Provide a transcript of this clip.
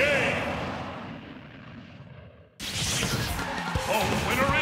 Game! The oh, winner